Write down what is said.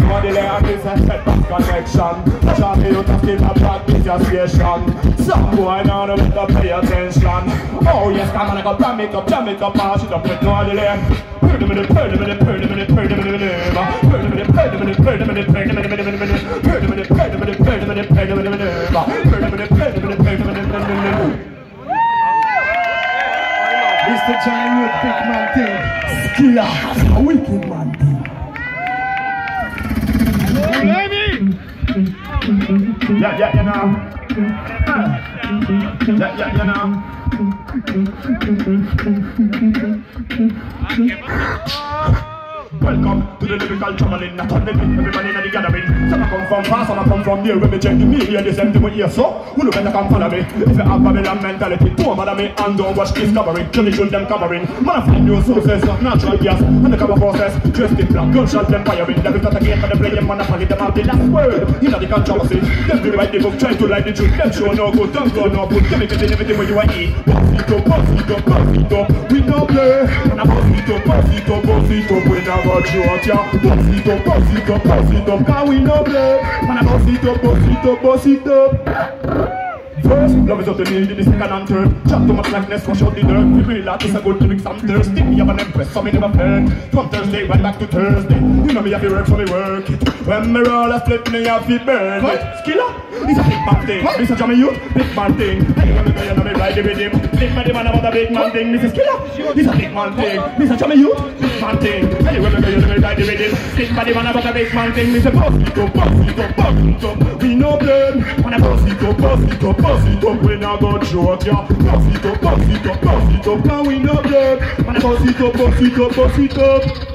Know the land is a setback connection Shawty, you just give a practice your station Some boy now don't better pay attention Oh yes, come on, I go jam it up, jam it up, mash it up with no delay the minute, the minute, the minute, the minute, the minute, the minute, the minute, the minute, the minute, the minute, the minute, the minute, the minute, the minute, the minute, the minute, the minute. Mr. Jahmmy Youth, big man thing. Skiller, a wicked man thing. Yeah, yeah, you know. Yeah, yeah, you know. Welcome to the lyrical traveling, not the beat, everybody in the gathering. Some a come from far, some a come from near, when me check the me, hear the same thing we hear, so who better come follow me? If you have Babylon mentality, don't me, and don't watch discovery, kill shoot them covering. Man, I find new sources, natural gas, and the cover process, dressed in black, gunshot them firing, devil start again, but they play them, man, I forget them out the last word. You know the controversy, them do write the book, try to lie the truth, them show no good, don't go no good, give me getting everything when you are eat. Bust it up, bust it up, bust it up, Pasito, pasito, buena bachota Pasito, pasito, pasito, pa' we no play Pasito, pasito, pasito it up, bust it up, bust it up. First, love is up to need in the second and third. Chat too much likeness, wash out the dirt. We real like it's a good lyrics, I'm thirsty. Me have an empress, so me never failed From Thursday right back to Thursday. You know me have to work, so me work. It When me roll a split, me have to burn it. Skiller, it's a big man thing. Mr. Jahmmy Youth, big man thing. Hey, when me go, you know me ride with him Big man, the man about a big man thing. Mrs. Skiller, it's a big man thing. Mr. Jahmmy Youth, man thing. Hey, well, well, well, like the rhythm. Skin body man about a big man thing. Me say bust it up, bust it up, bust it up. We no blame. Wanna bust it up, bust it up, bust it up. We not go joke ya. Bust it up, bust it up, bust it up. Now we no blame. Wanna bust it up, bust it up, bust it up.